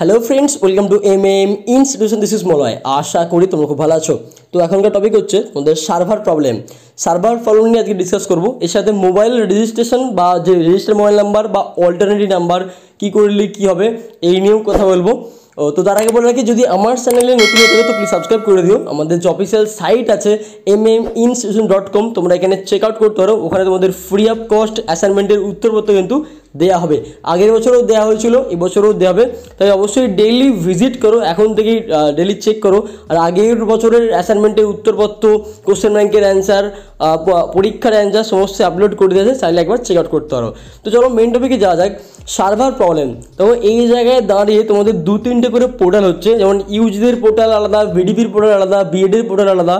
Hello friends welcome to M M institution this is Malay আশা করি তোমরা খুব ভালো আছো। তো এখনকার টপিক হচ্ছে তোমাদের সার্ভার প্রবলেম সার্ভার প্রবলেম নিয়ে আজকে ডিসকাস করব। এর সাথে মোবাইল রেজিস্ট্রেশন বা যে রেজিস্টার মোবাইল নাম্বার বা অল্টারনেটিভ নাম্বার কী করলে কী হবে, এই নিয়েও কথা বলব। তো তার আগে বলে রাখি, যদি আমার চ্যানেলে নতুন থাকো, তো প্লিজ সাবস্ক্রাইব করে দিও। আমাদের যে অফিসিয়াল সাইট আছে M M institution dot com তোমরা এখানে চেক আউট করতে পারো। ওখানে তোমাদের ফ্রি অফ কস্ট অ্যাসাইনমেন্টের উত্তরপত্র কিন্তু দেওয়া হবে। আগের বছরও দেওয়া হয়েছিল এবছরও দেওয়া হবে। তাই অবশ্যই ডেইলি ভিজিট করো, এখন থেকেই ডেইলি চেক করো। আর আগের বছরের অ্যাসাইনমেন্টের উত্তরপত্র কোশ্চেন ব্যাংকের অ্যান্সার পরীক্ষার অ্যান্সার সমস্ত আপলোড করে দিয়েছে, চাইলে একবার চেক আউট করতে পারো। তো চলো মেন টপিকে যাওয়া যাক সার্ভার প্রবলেম তো এই জায়গায় দাঁড়িয়ে তোমাদের দু তিনটে করে পোর্টাল হচ্ছে, যেমন ইউজদের পোর্টাল আলাদা ভিডিপির পোর্টাল আলাদা বিএডের পোর্টাল আলাদা।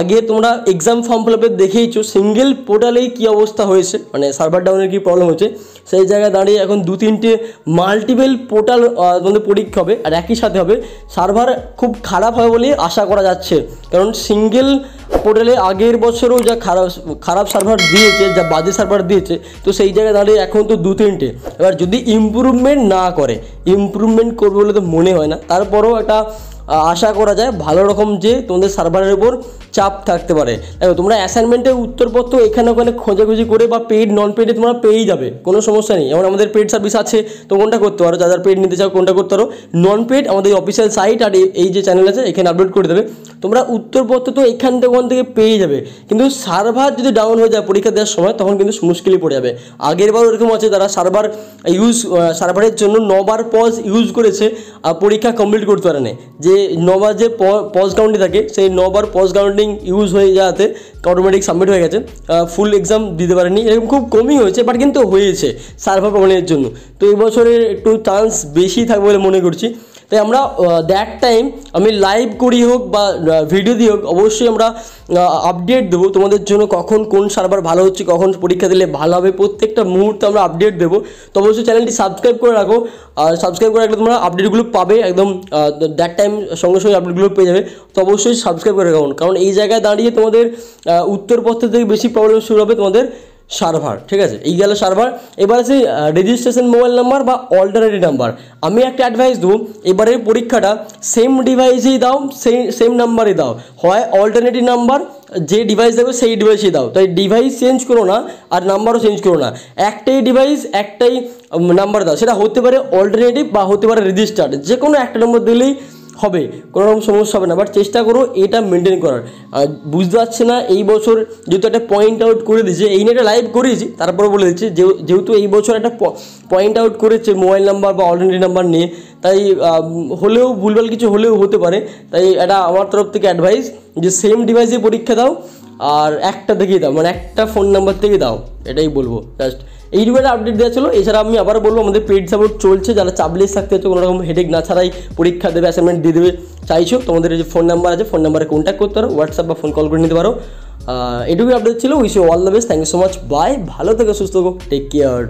আগে তোমরা এক্সাম ফর্ম ফিল আপে দেখেইছো সিঙ্গেল পোর্টালেই কী অবস্থা হয়েছে? মানে সার্ভার ডাউনের কী প্রবলেম হচ্ছে? সেই জায়গায় দাঁড়িয়ে এখন দু তিনটে মাল্টিপেল পোর্টাল তোমাদের পরীক্ষা হবে আর একই সাথে হবে। সার্ভার খুব খারাপ হবে বলে আশা করা যাচ্ছে। কারণ সিঙ্গেল পোর্টালে আগের বছরও যা খারাপ খারাপ সার্ভার দিয়েছে, যা বাজে সার্ভার দিয়েছে, তো সেই জায়গায় দাঁড়িয়ে এখন তো দু তিনটে। এবার যদি ইমপ্রুভমেন্ট না করে ইমপ্রুভমেন্ট করবে বলে তো মনে হয় না। তারপরেও একটা আশা করা যায় ভালো রকম যে তোমাদের সার্ভারের উপর চাপ থাকতে পারে। দেখো, তোমরা অ্যাসাইনমেন্টের উত্তরপত্র এখানে ওখানে খোঁজাখুঁজি করে বা পেইড নন পেইডে তোমরা পেয়েই যাবে, কোনো সমস্যা নেই। যেমন আমাদের পেড সার্ভিস আছে, তো কোনটা করতে পারো? যাদের পেড নিতে চাও কোনটা করতে পারো? নন পেড আমাদের অফিসিয়াল সাইট আর এই- যে চ্যানেল আছে, এখানে আপলোড করে দেবে। তোমরা উত্তরপত্র তো এখান থেকে ওখান থেকে পেয়ে যাবে। কিন্তু সার্ভার যদি ডাউন হয়ে যায় পরীক্ষা দেওয়ার সময়, তখন কিন্তু মুশকিলই পড়ে যাবে। আগের বার এরকম আছে তারা সার্ভার ইউজ সার্ভারের জন্য নবার পজ ইউজ করেছে, আর পরীক্ষা কমপ্লিট করতে পারে না যে নবার যে পজ কাউন্টিং থাকে, সেই নবার পজ কাউন্টিং ইউজ হয়ে যাওয়াতে অটোমেটিক সাবমিট হয়ে গেছে। ফুল এক্সাম দিতে পারেনি এরকম খুব কমই হয়েছে বাট কিন্তু হয়েছে সার্ভার প্রবলেমের জন্য। তো এবছরের একটু চান্স বেশি থাকবে বলে মনে করছি। তাই আমরা দ্যাট টাইম আমি লাইভ করি হোক বা ভিডিও দিয়ে হোক, অবশ্যই আমরা আপডেট দেবো তোমাদের জন্য কখন কোন সার্ভার ভালো হচ্ছে, কখন পরীক্ষা দিলে ভালো হবে। প্রত্যেকটা মুহূর্তে আমরা আপডেট দেবো। তো অবশ্যই চ্যানেলটি সাবস্ক্রাইব করে রাখো। আর সাবস্ক্রাইব করে রাখলে তোমরা আপডেটগুলো পাবে একদম দ্যাট টাইম সঙ্গে সঙ্গে আপডেটগুলো পেয়ে যাবে। তো অবশ্যই সাবস্ক্রাইব করে রাখুন কারণ এই জায়গায় দাঁড়িয়ে তোমাদের উত্তরপত্র থেকে বেশি প্রবলেম শুরু হবে তোমাদের সার্ভার ঠিক আছে? এই গেল সার্ভার এবার আছে রেজিস্ট্রেশন মোবাইল নাম্বার বা অল্টারনেটিভ নাম্বার আমি একটা অ্যাডভাইস দেবো এবারের পরীক্ষাটা সেম ডিভাইসেই দাও সেই সেম নাম্বারই দাও। হয় অল্টারনেটিভ নাম্বার যে ডিভাইস দেবে সেই ডিভাইসই দাও। তাই ডিভাইস চেঞ্জ করো না, আর নাম্বারও চেঞ্জ করো না। একটাই ডিভাইস একটাই নাম্বার দাও। সেটা হতে পারে অল্টারনেটিভ বা হতে পারে রেজিস্টার্ড যে কোনো একটা নম্বর দিলেই হবে, কোনো রকম সমস্যা হবে না বাট চেষ্টা করো এটা মেনটেন করার। আর বুঝতে পারছে না, এই বছর যেহেতু একটা পয়েন্ট আউট করে দিয়েছে, এই নিয়ে একটা লাইভ করেছি, তারপরে বলে দিচ্ছি যেহেতু- এই বছর একটা পয়েন্ট আউট করেছে মোবাইল নাম্বার বা অল্টারনেটিভ নাম্বার নিয়ে, তাই হলেও ভুলভাল কিছু হলেও হতে পারে, তাই এটা আমার তরফ থেকে অ্যাডভাইস যে সেম ডিভাইসে পরীক্ষা দাও, আর একটা থেকেই দাও মানে একটা ফোন নাম্বার থেকে দাও। এটাই বলব জাস্ট এইটুকু একটা আপডেট দেওয়া ছিল। এছাড়া আমি আবার বলব, আমাদের পেড সাপোর্ট চলছে, যারা চাবলেস থাকতে হচ্ছে, কোনোরকম হেডেক না ছাড়াই পরীক্ষা দেবে অ্যাসাইনমেন্ট দিয়ে দেবে, চাইছো, তোমাদের যে ফোন নাম্বার আছে ফোন নাম্বারে কন্ট্যাক্ট করতে পারো হোয়াটসঅ্যাপ বা ফোন কল করে নিতে পারো। এটুকুই আপডেট ছিল wish you all the best thank you so much bye ভালো থেকো, সুস্থ থাকো টেক কেয়ার